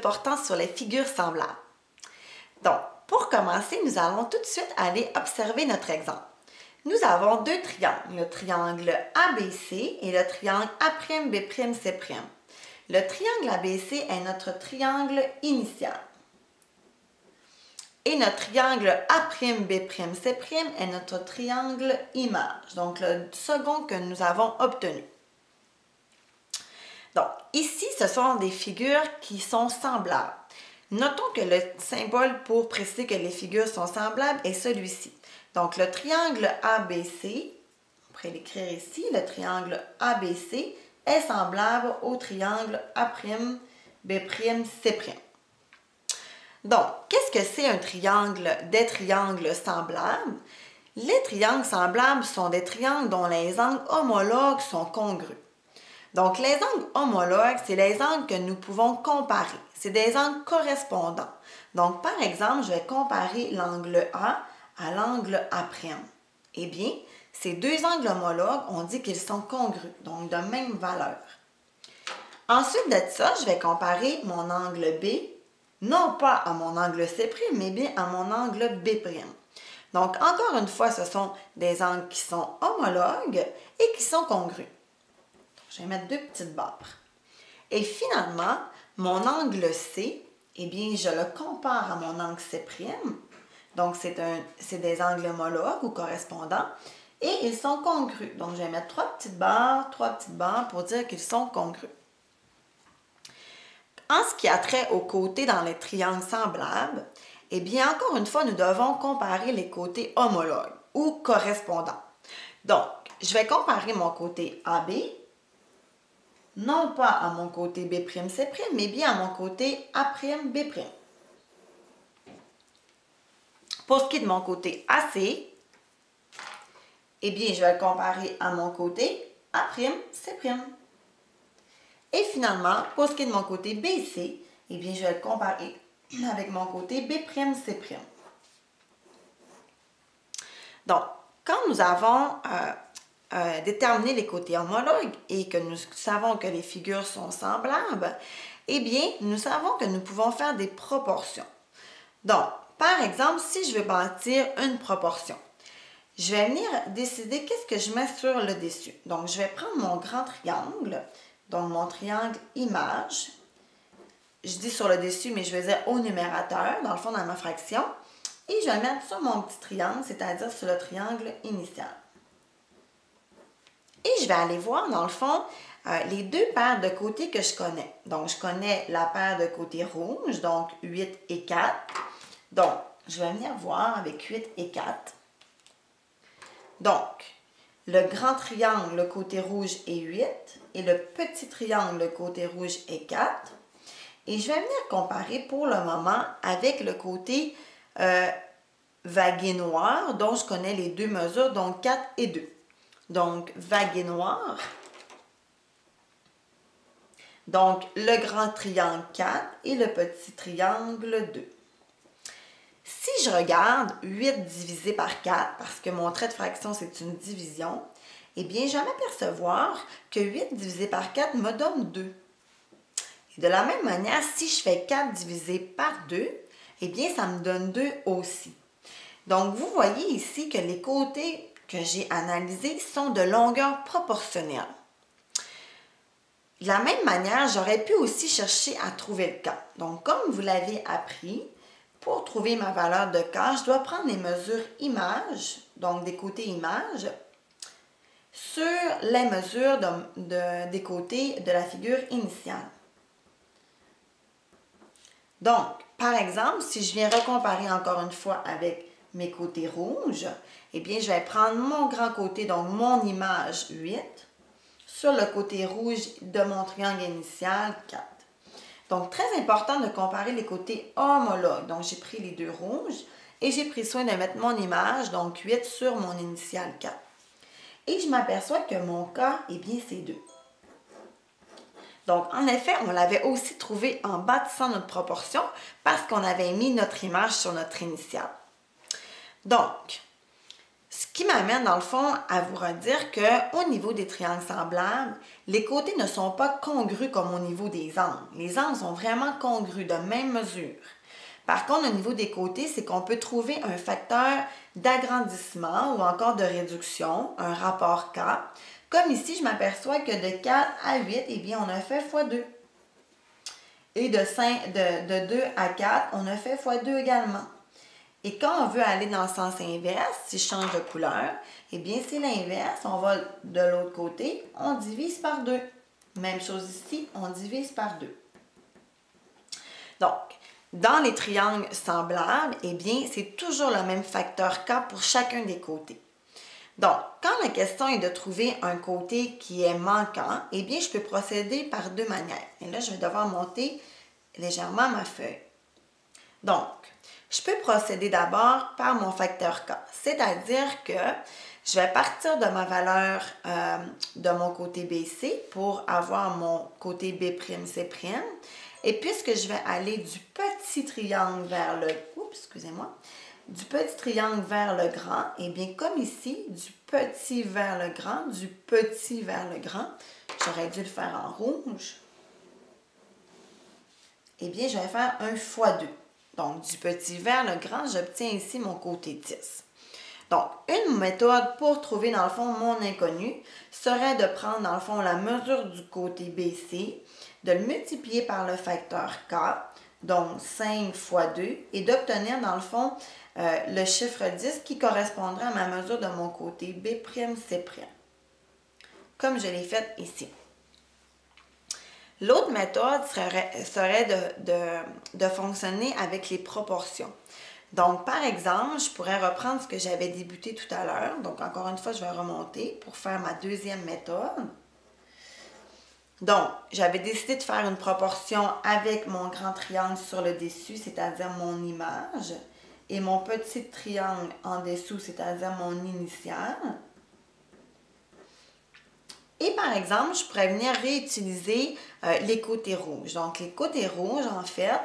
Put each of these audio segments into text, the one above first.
portant sur les figures semblables. Donc, pour commencer, nous allons tout de suite aller observer notre exemple. Nous avons deux triangles, le triangle ABC et le triangle A'B'C'. Le triangle ABC est notre triangle initial. Et notre triangle A'B'C' est notre triangle image, donc le second que nous avons obtenu. Donc, ici, ce sont des figures qui sont semblables. Notons que le symbole pour préciser que les figures sont semblables est celui-ci. Donc, le triangle ABC, on pourrait l'écrire ici, le triangle ABC est semblable au triangle A'B'C'. Donc, qu'est-ce que c'est un triangle, des triangles semblables? Les triangles semblables sont des triangles dont les angles homologues sont congrus. Donc, les angles homologues, c'est les angles que nous pouvons comparer. C'est des angles correspondants. Donc, par exemple, je vais comparer l'angle A à l'angle A'. Eh bien, ces deux angles homologues, on dit qu'ils sont congrus, donc de même valeur. Ensuite de ça, je vais comparer mon angle B non pas à mon angle C', mais bien à mon angle B'. Donc, encore une fois, ce sont des angles qui sont homologues et qui sont congrus. Je vais mettre deux petites barres. Et finalement, mon angle C, eh bien, je le compare à mon angle C'. Donc, c'est des angles homologues ou correspondants. Et ils sont congrus. Donc, je vais mettre trois petites barres, trois petites barres pour dire qu'ils sont congrus. En ce qui a trait aux côtés dans les triangles semblables, eh bien, encore une fois, nous devons comparer les côtés homologues ou correspondants. Donc, je vais comparer mon côté AB, non pas à mon côté B'C', mais bien à mon côté A'B'. Pour ce qui est de mon côté AC, eh bien, je vais le comparer à mon côté A'C'. Et finalement, pour ce qui est de mon côté BC, eh bien, je vais le comparer avec mon côté B'C'. Donc, quand nous avons euh, euh, déterminé les côtés homologues et que nous savons que les figures sont semblables, eh bien, nous savons que nous pouvons faire des proportions. Donc, par exemple, si je veux bâtir une proportion, je vais venir décider qu'est-ce que je mets sur le dessus. Donc, je vais prendre mon grand triangle donc, mon triangle image, je dis sur le dessus, mais je vais dire au numérateur, dans le fond, dans ma fraction. Et je vais mettre sur mon petit triangle, c'est-à-dire sur le triangle initial. Et je vais aller voir, dans le fond, euh, les deux paires de côtés que je connais. Donc, je connais la paire de côtés rouge, donc 8 et 4. Donc, je vais venir voir avec 8 et 4. Donc, le grand triangle, le côté rouge est 8 et le petit triangle, le côté rouge est 4. Et je vais venir comparer pour le moment avec le côté euh, vagué noir dont je connais les deux mesures, donc 4 et 2. Donc, vagué noir. Donc, le grand triangle 4 et le petit triangle 2. Si je regarde 8 divisé par 4, parce que mon trait de fraction, c'est une division, eh bien, je vais m'apercevoir que 8 divisé par 4 me donne 2. Et de la même manière, si je fais 4 divisé par 2, eh bien, ça me donne 2 aussi. Donc, vous voyez ici que les côtés que j'ai analysés sont de longueur proportionnelle. De la même manière, j'aurais pu aussi chercher à trouver le cas. Donc, comme vous l'avez appris, pour trouver ma valeur de cas, je dois prendre les mesures images, donc des côtés images, sur les mesures des côtés de la figure initiale. Donc, par exemple, si je viens recomparer encore une fois avec mes côtés rouges, eh bien, je vais prendre mon grand côté, donc mon image 8, sur le côté rouge de mon triangle initial 4. Donc, très important de comparer les côtés homologues. Donc, j'ai pris les deux rouges et j'ai pris soin de mettre mon image, donc 8 sur mon initial 4. Et je m'aperçois que mon cas, eh bien, c'est 2. Donc, en effet, on l'avait aussi trouvé en bâtissant notre proportion parce qu'on avait mis notre image sur notre initiale. Donc, Ce qui m'amène dans le fond à vous redire qu'au niveau des triangles semblables, les côtés ne sont pas congrus comme au niveau des angles. Les angles sont vraiment congrus de même mesure. Par contre, au niveau des côtés, c'est qu'on peut trouver un facteur d'agrandissement ou encore de réduction, un rapport K. Comme ici, je m'aperçois que de 4 à 8, eh bien, on a fait x2. Et de, 5, de, de 2 à 4, on a fait x2 également. Et quand on veut aller dans le sens inverse, si je change de couleur, eh bien, c'est l'inverse. On va de l'autre côté, on divise par 2. Même chose ici, on divise par 2. Donc, dans les triangles semblables, eh bien, c'est toujours le même facteur K pour chacun des côtés. Donc, quand la question est de trouver un côté qui est manquant, eh bien, je peux procéder par deux manières. Et là, je vais devoir monter légèrement ma feuille. Donc, je peux procéder d'abord par mon facteur K, c'est-à-dire que je vais partir de ma valeur euh, de mon côté BC pour avoir mon côté B'C'. Et puisque je vais aller du petit triangle vers le... Oups, excusez-moi. Du petit triangle vers le grand, et eh bien comme ici, du petit vers le grand, du petit vers le grand, j'aurais dû le faire en rouge. Eh bien, je vais faire un fois 2. Donc, du petit vers le grand, j'obtiens ici mon côté 10. Donc, une méthode pour trouver dans le fond mon inconnu serait de prendre dans le fond la mesure du côté BC, de le multiplier par le facteur K, donc 5 fois 2, et d'obtenir dans le fond euh, le chiffre 10 qui correspondrait à ma mesure de mon côté B'C', comme je l'ai fait ici. L'autre méthode serait, de, fonctionner avec les proportions. Donc, par exemple, je pourrais reprendre ce que j'avais débuté tout à l'heure. Donc, encore une fois, je vais remonter pour faire ma deuxième méthode. Donc, j'avais décidé de faire une proportion avec mon grand triangle sur le dessus, c'est-à-dire mon image, et mon petit triangle en dessous, c'est-à-dire mon initial. Et par exemple, je pourrais venir réutiliser euh, les côtés rouges. Donc, les côtés rouges, en fait,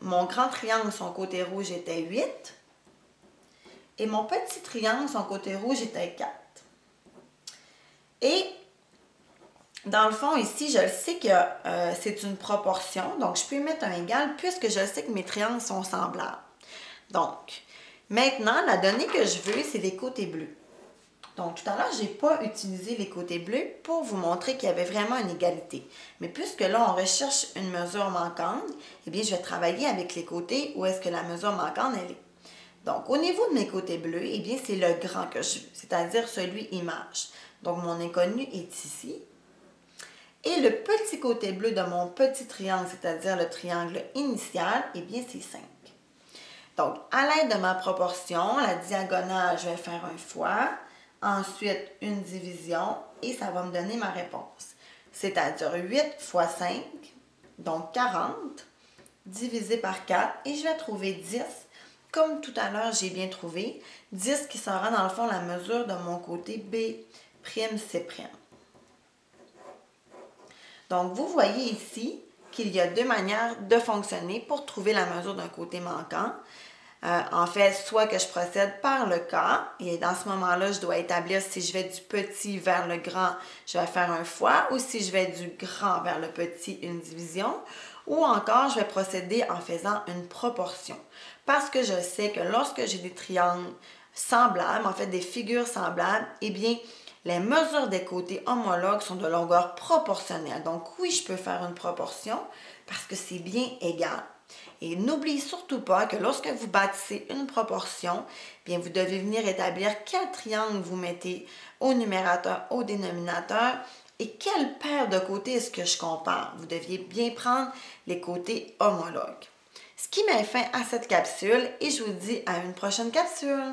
mon grand triangle, son côté rouge était 8. Et mon petit triangle, son côté rouge était 4. Et dans le fond, ici, je le sais que euh, c'est une proportion. Donc, je peux mettre un égal puisque je sais que mes triangles sont semblables. Donc, maintenant, la donnée que je veux, c'est les côtés bleus. Donc, tout à l'heure, je n'ai pas utilisé les côtés bleus pour vous montrer qu'il y avait vraiment une égalité. Mais puisque là, on recherche une mesure manquante, eh bien, je vais travailler avec les côtés où est-ce que la mesure manquante, elle est. Donc, au niveau de mes côtés bleus, eh bien, c'est le grand que je veux, c'est-à-dire celui image. Donc, mon inconnu est ici. Et le petit côté bleu de mon petit triangle, c'est-à-dire le triangle initial, eh bien, c'est 5. Donc, à l'aide de ma proportion, la diagonale, je vais faire un fois ensuite une division et ça va me donner ma réponse. C'est-à-dire 8 fois 5, donc 40, divisé par 4 et je vais trouver 10. Comme tout à l'heure, j'ai bien trouvé 10 qui sera dans le fond la mesure de mon côté B', C'. Donc, vous voyez ici qu'il y a deux manières de fonctionner pour trouver la mesure d'un côté manquant. Euh, en fait, soit que je procède par le cas, et dans ce moment-là, je dois établir si je vais du petit vers le grand, je vais faire un fois, ou si je vais du grand vers le petit, une division, ou encore je vais procéder en faisant une proportion. Parce que je sais que lorsque j'ai des triangles semblables, en fait des figures semblables, eh bien, les mesures des côtés homologues sont de longueur proportionnelle. Donc oui, je peux faire une proportion parce que c'est bien égal. Et n'oubliez surtout pas que lorsque vous bâtissez une proportion, bien vous devez venir établir quel triangle vous mettez au numérateur, au dénominateur et quelle paire de côtés est-ce que je compare? Vous deviez bien prendre les côtés homologues. Ce qui met fin à cette capsule et je vous dis à une prochaine capsule.